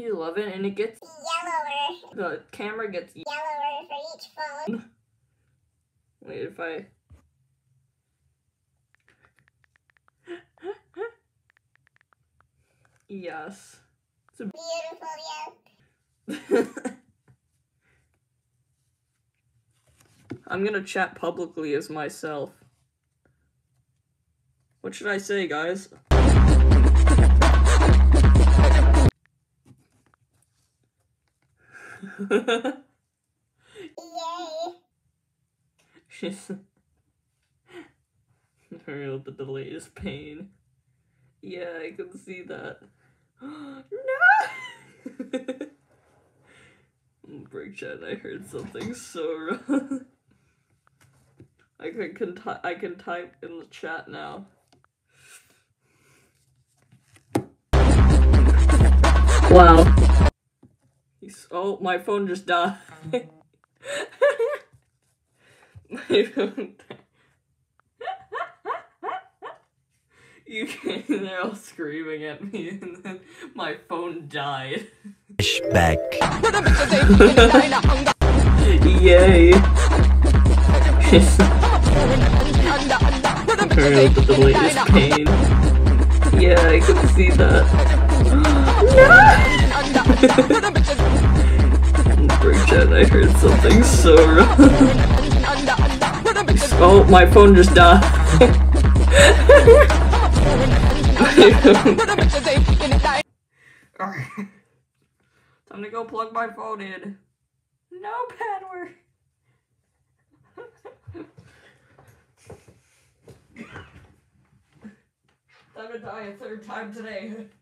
11 and it gets Yellower. the camera gets Yellower for each phone. wait if I Yes. It's a Beautiful, yeah. I'm gonna chat publicly as myself. What should I say, guys? She's real the delay is pain. Yeah, I can see that. no! Break chat, I heard something so wrong. I can, can I can type in the chat now. Wow. He's, oh, my phone just died. my phone You came there all screaming at me, and then my phone died. Back. Yay! Apparently the delay is pain. Yeah, I can see that. no! I heard something so wrong. oh, my phone just died. Alright. Time to go plug my phone in. No paddler. Time to die a third time today.